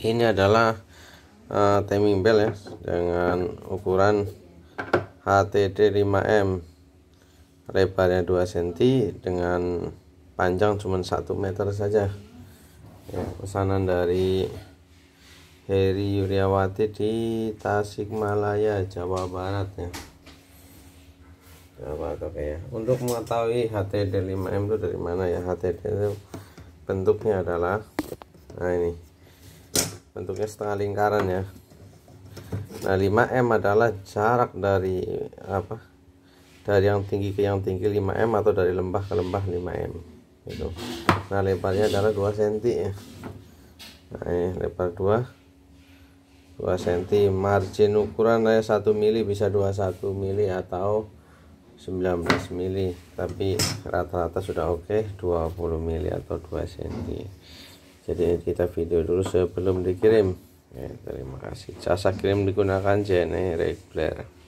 ini adalah uh, timing bell ya dengan ukuran HTD 5M lebarnya 2 cm dengan panjang cuma 1 meter saja. Ya, pesanan dari Heri Yuryawati di Tasikmalaya Jawa Barat ya. Jawa Barat ya. Untuk mengetahui HTD 5M itu dari mana ya HTD itu bentuknya adalah nah ini bentuknya setengah lingkaran ya. Nah 5M adalah jarak dari apa dari yang tinggi ke yang tinggi 5M atau dari lembah ke lembah 5M itu nah lebarnya adalah 2 cm ya. Nah ini lebar 2 2 cm margin ukuran saya 1 mili bisa 21 mili atau 19 mili. Tapi rata-rata sudah oke okay, 20 mili atau 2 cm jadi kita video dulu sebelum dikirim. Ya, terima kasih. Jasa kirim digunakan JNE reguler